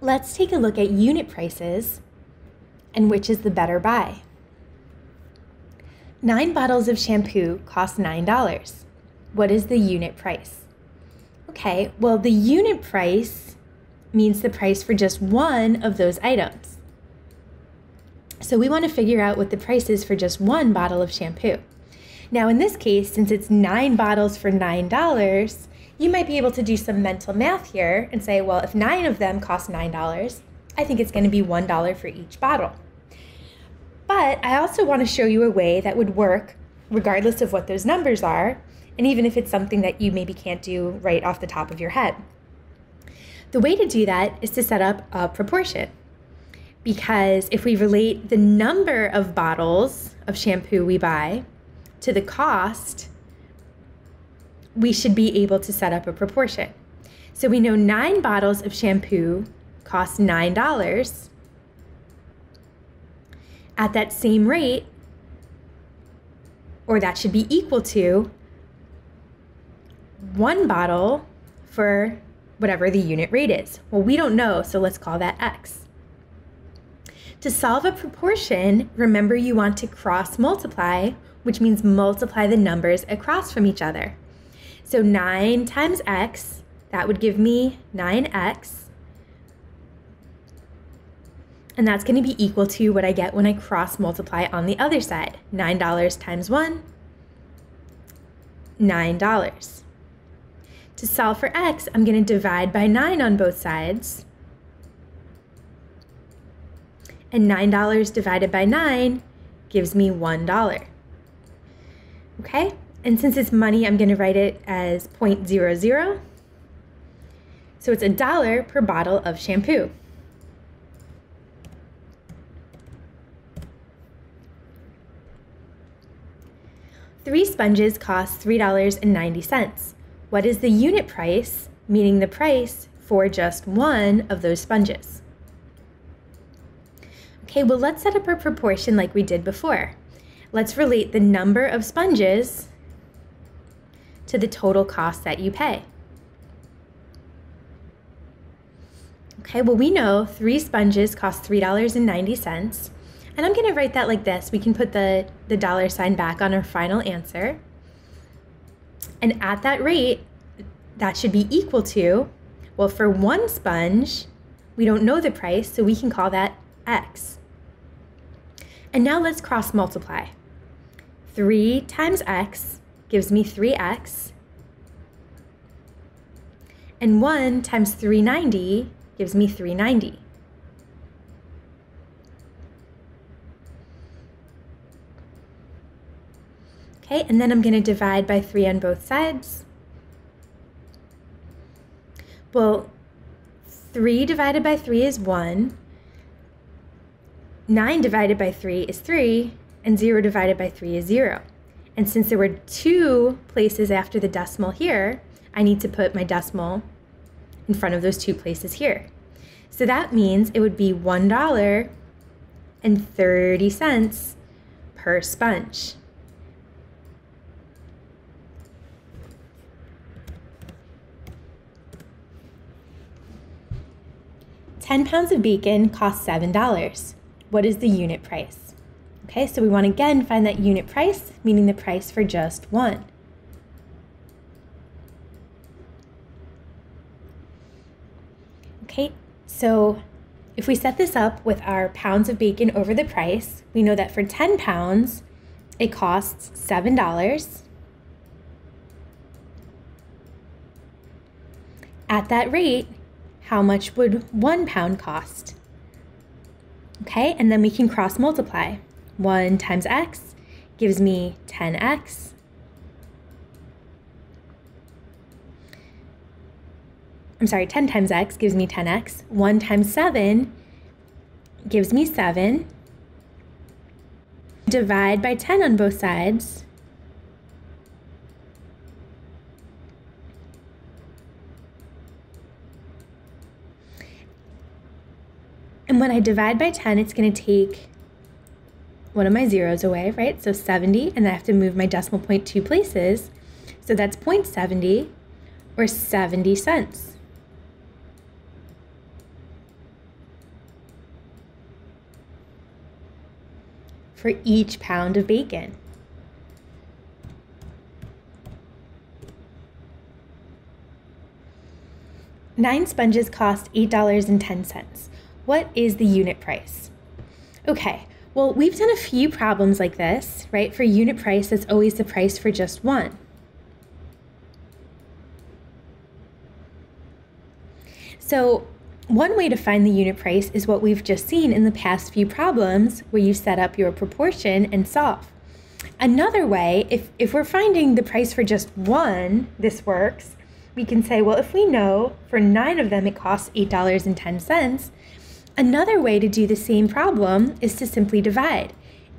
let's take a look at unit prices and which is the better buy. Nine bottles of shampoo cost $9. What is the unit price? Okay, well, the unit price means the price for just one of those items. So we want to figure out what the price is for just one bottle of shampoo. Now, in this case, since it's nine bottles for $9, you might be able to do some mental math here and say, well, if nine of them cost $9, I think it's going to be $1 for each bottle. But I also want to show you a way that would work regardless of what those numbers are, and even if it's something that you maybe can't do right off the top of your head. The way to do that is to set up a proportion. Because if we relate the number of bottles of shampoo we buy to the cost, we should be able to set up a proportion. So we know nine bottles of shampoo cost $9. At that same rate, or that should be equal to one bottle for whatever the unit rate is. Well, we don't know, so let's call that X. To solve a proportion, remember you want to cross multiply, which means multiply the numbers across from each other. So 9 times x, that would give me 9x. And that's going to be equal to what I get when I cross multiply on the other side. $9 times 1, $9. To solve for x, I'm going to divide by 9 on both sides. And $9 divided by 9 gives me $1. Okay, and since it's money, I'm going to write it as 0.00. So it's a dollar per bottle of shampoo. Three sponges cost $3.90. What is the unit price, meaning the price for just one of those sponges? Okay, well, let's set up a proportion like we did before. Let's relate the number of sponges to the total cost that you pay. Okay, well, we know three sponges cost $3.90. And I'm going to write that like this. We can put the, the dollar sign back on our final answer. And at that rate, that should be equal to, well, for one sponge, we don't know the price, so we can call that x. And now let's cross multiply. 3 times x gives me 3x. And 1 times 390 gives me 390. Okay, and then I'm going to divide by 3 on both sides. Well, 3 divided by 3 is 1. 9 divided by 3 is 3. And 0 divided by 3 is 0. And since there were two places after the decimal here, I need to put my decimal in front of those two places here. So that means it would be $1.30 per sponge. 10 pounds of bacon costs $7. What is the unit price? Okay, so we want to again find that unit price, meaning the price for just one. Okay, so if we set this up with our pounds of bacon over the price, we know that for 10 pounds, it costs $7. At that rate, how much would one pound cost? Okay, and then we can cross multiply. 1 times x gives me 10x. I'm sorry, 10 times x gives me 10x. 1 times 7 gives me 7. Divide by 10 on both sides. And when I divide by 10, it's going to take one of my zeros away, right? So 70, and then I have to move my decimal point two places. So that's 0.70 or 70 cents. for each pound of bacon. Nine sponges cost $8.10. What is the unit price? Okay, well, we've done a few problems like this, right? For unit price, that's always the price for just one. So one way to find the unit price is what we've just seen in the past few problems where you set up your proportion and solve. Another way, if, if we're finding the price for just one, this works, we can say, well, if we know for nine of them it costs $8.10, another way to do the same problem is to simply divide.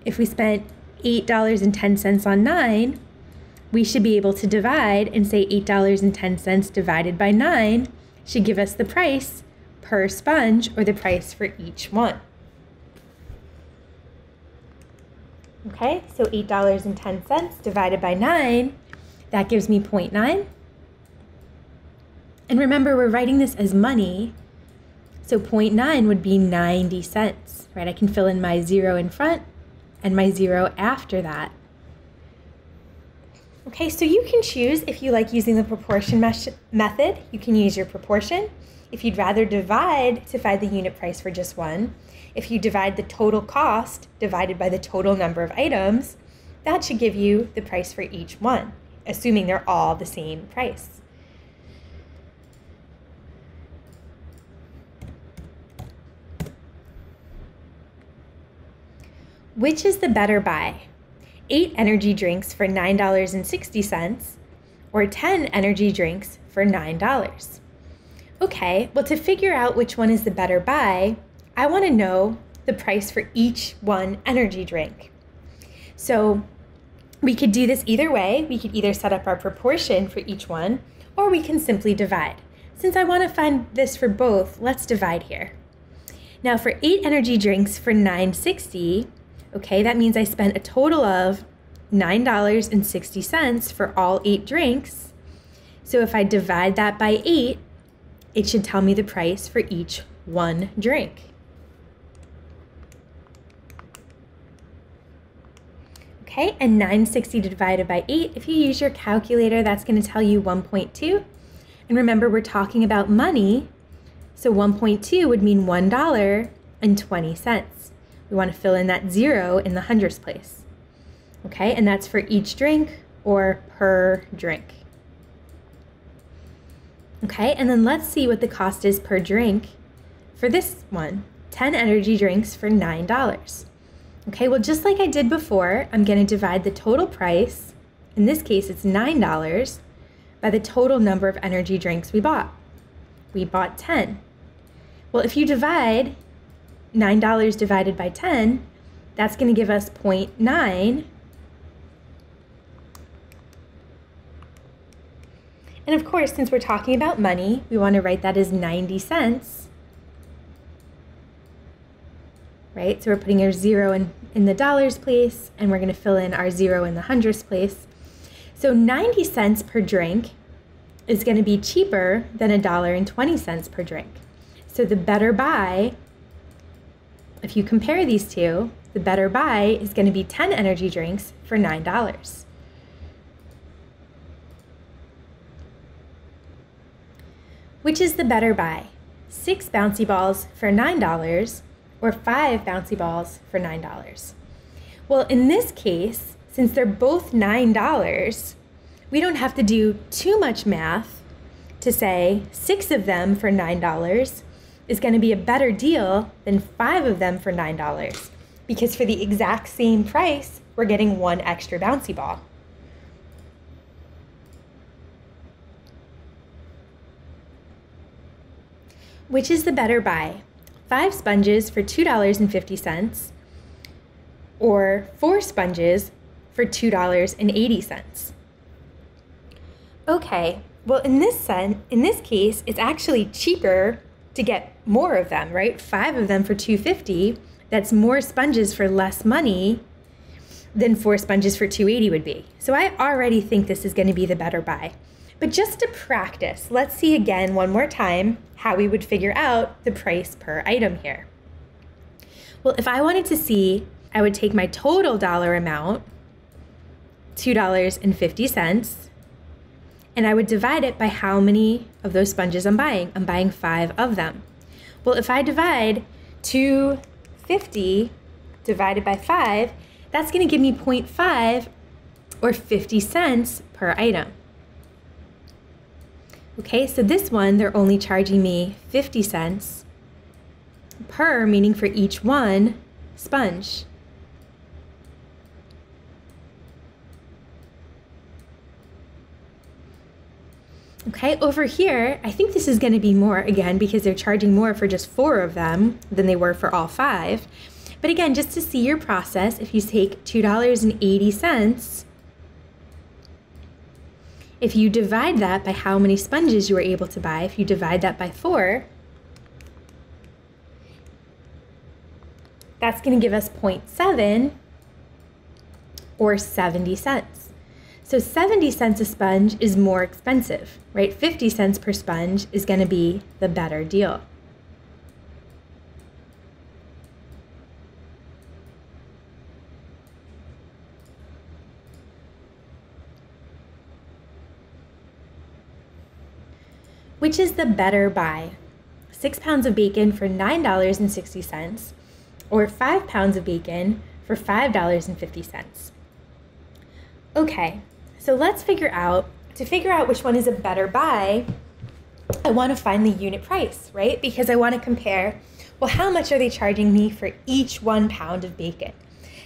If we spent $8.10 on nine, we should be able to divide and say $8.10 divided by nine should give us the price per sponge or the price for each one. Okay, so $8.10 divided by 9, that gives me 0.9. And remember, we're writing this as money, so 0.9 would be 90 cents, right? I can fill in my zero in front and my zero after that. Okay, so you can choose if you like using the proportion method, you can use your proportion. If you'd rather divide to find the unit price for just one, if you divide the total cost divided by the total number of items, that should give you the price for each one, assuming they're all the same price. Which is the better buy? eight energy drinks for $9.60 or 10 energy drinks for $9. Okay, well, to figure out which one is the better buy, I want to know the price for each one energy drink. So we could do this either way. We could either set up our proportion for each one, or we can simply divide. Since I want to find this for both, let's divide here. Now for eight energy drinks for 960, Okay, that means I spent a total of $9.60 for all eight drinks. So if I divide that by eight, it should tell me the price for each one drink. Okay, and 960 divided by 8, if you use your calculator, that's going to tell you 1.2. And remember, we're talking about money, so 1.2 would mean $1.20. We want to fill in that zero in the hundredths place. Okay, and that's for each drink or per drink. Okay, and then let's see what the cost is per drink for this one 10 energy drinks for $9. Okay, well, just like I did before, I'm going to divide the total price, in this case it's $9, by the total number of energy drinks we bought. We bought 10. Well, if you divide $9 divided by 10, that's going to give us 0.9. And of course, since we're talking about money, we want to write that as 90 cents. Right? So we're putting our zero in, in the dollars place, and we're going to fill in our zero in the hundredths place. So 90 cents per drink is going to be cheaper than a dollar and 20 cents per drink. So the better buy if you compare these two, the better buy is going to be 10 energy drinks for $9. Which is the better buy? Six bouncy balls for $9 or five bouncy balls for $9? Well, in this case, since they're both $9, we don't have to do too much math to say six of them for $9 is going to be a better deal than five of them for $9 because for the exact same price, we're getting one extra bouncy ball. Which is the better buy? Five sponges for $2.50 or four sponges for $2.80? Okay, well in this sen- in this case, it's actually cheaper to get more of them, right? Five of them for 250. That's more sponges for less money than four sponges for 280 would be. So I already think this is going to be the better buy. But just to practice, let's see again one more time how we would figure out the price per item here. Well, if I wanted to see I would take my total dollar amount, $2.50, and I would divide it by how many of those sponges I'm buying. I'm buying five of them. Well, if I divide 250 divided by 5, that's going to give me 0.5 or 50 cents per item. Okay, so this one, they're only charging me 50 cents per, meaning for each one sponge. Okay, over here, I think this is going to be more again because they're charging more for just four of them than they were for all five. But again, just to see your process, if you take $2.80, if you divide that by how many sponges you were able to buy, if you divide that by four, that's going to give us 0.7 or 70 cents. So 70 cents a sponge is more expensive, right? 50 cents per sponge is going to be the better deal. Which is the better buy? Six pounds of bacon for $9.60 or five pounds of bacon for $5.50. Okay, so let's figure out, to figure out which one is a better buy, I want to find the unit price, right? Because I want to compare, well, how much are they charging me for each one pound of bacon?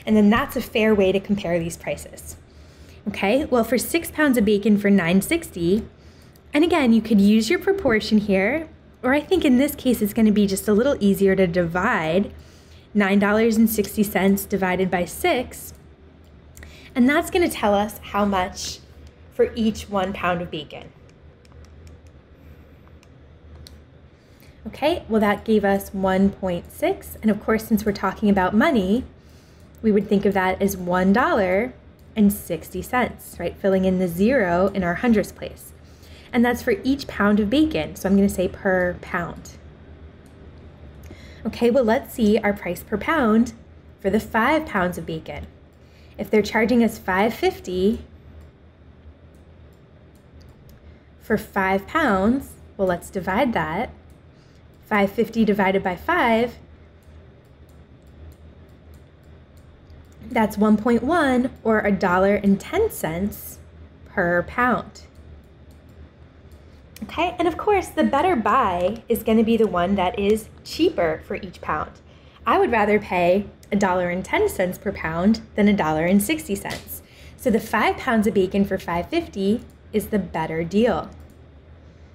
And then that's a fair way to compare these prices. Okay, well, for six pounds of bacon for 960, and again, you could use your proportion here, or I think in this case, it's going to be just a little easier to divide $9.60 divided by six and that's going to tell us how much for each one pound of bacon. Okay, well, that gave us 1.6. And of course, since we're talking about money, we would think of that as $1.60, right? Filling in the zero in our hundredths place. And that's for each pound of bacon. So I'm going to say per pound. Okay, well, let's see our price per pound for the five pounds of bacon. If they're charging us 550 for five pounds, well, let's divide that. 550 divided by five, that's 1.1 or a dollar and 10 cents per pound. Okay, and of course, the better buy is going to be the one that is cheaper for each pound. I would rather pay $1.10 per pound than $1.60. So the five pounds of bacon for 550 is the better deal.